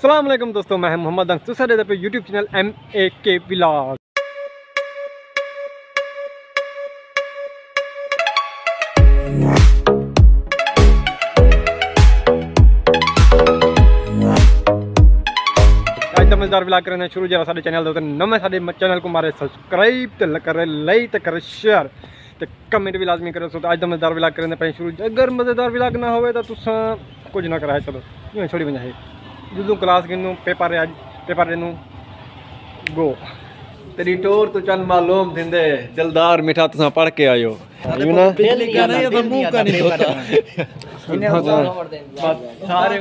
असलम दोस्तों, मैं मोहम्मद अंक दूसरा तो पे यूट्यूब चैनल एम ए के विलाग मज़ेदार विलाग करना शुरू जरा सारे चैनल दोस्तों नमें सारे चैनल को मारे सब्सक्राइब तो, तो करे लाइक तो करे शेयर तो कमेंट भी लाजमी करो। तो अज का तो मज़ेदार विलाग करने शुरू। अगर मज़ेदार विलाग ना हो तो कुछ ना कराया चलो। छोड़ी बजाई ਜਦੋਂ ਕਲਾਸ ਗਿਣੂ ਪੇਪਰ ਅੱਜ ਪੇਪਰ ਨੂੰ ਗੋ तेरी टोर तो चल मालूम थिंदे दिलदार मिठा तुसा पढ़ के आयो यू ना पहली गाना ये तो मुंह का नहीं होता सारे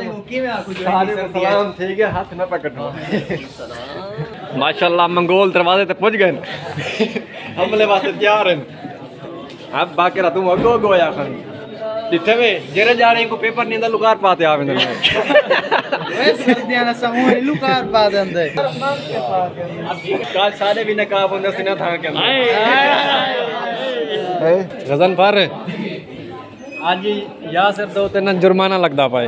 सारे सलाम ठीक है हाथ ना पकड़ो माशाल्लाह मंगोल दरवाजे तक पहुंच गए हमले वास्ते तैयार हैं अब बाकी रा तुम अगो अगो या खान ॾिठवे जहिड़े ॼाणे को पेपर नींद लुकार पाते आवे न सर्दियाँ समूह लुकार पा दंदे काल साले भी नका बंदा सिना था के ए गजन पर आज या सिर्फ़ दो तेना जुर्माना लगदा पाए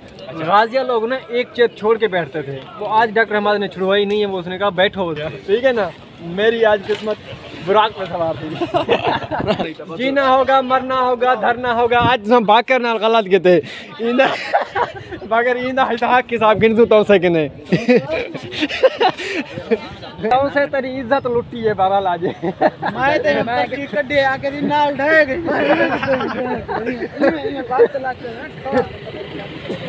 गाजिया लोग ना एक चेत छोड़ के बैठते थे। वो आज डॉक्टर हमारे ने छुड़वाई नहीं है, वो उसने कहा, बैठो ठीक है ना? मेरी आज किस्मत बुराक में सवार थी। जीना होगा, मरना होगा, धरना होगा, आज हम बाकर नाल गलत के थे। इंदा इंदा हिसाब किताब गिनतू तो सके किने से तेरी इज़्ज़त लुटी है बहरहाल आज मैं ते मैं की कड्डे आके दी नाल ढह गई। मैं बात ला के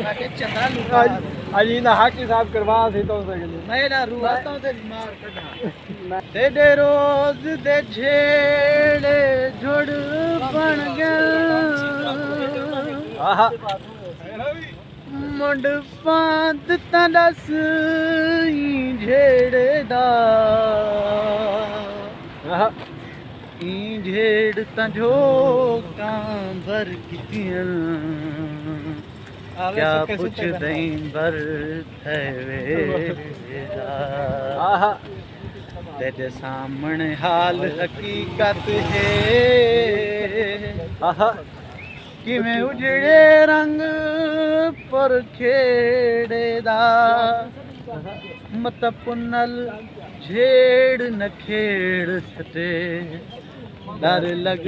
मैं चंदा लुका आज आज इंदा हक करवा सी तो से मैं ना रुआता ते मार कढा। तेरे रोज दे छेड़े झुड़ बन गया। आहा। त असींड़ा की जेड़ त झोगां बरगियां क्या कुझु तई बर तेरे सामने हाल हक़ीक़त है कि मैं उजड़े रंग पर खेड़ेदा मत पुनल झेड़ न खेड़ सटे। डर लग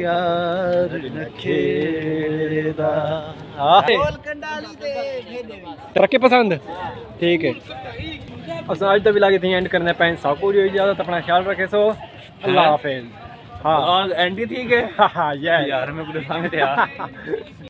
यार न खेड़ेदा। रखे पसंद? ठीक है। अस अज तक भी लागे थी एंड करने पैन साकूरी हो ज़्यादा तो अपना ख्याल रखे सो अल्लाह हाँ। हाफिज़। हाँ। और ठीक है? हाँ हाँ यार मैं पूरे सांगते यार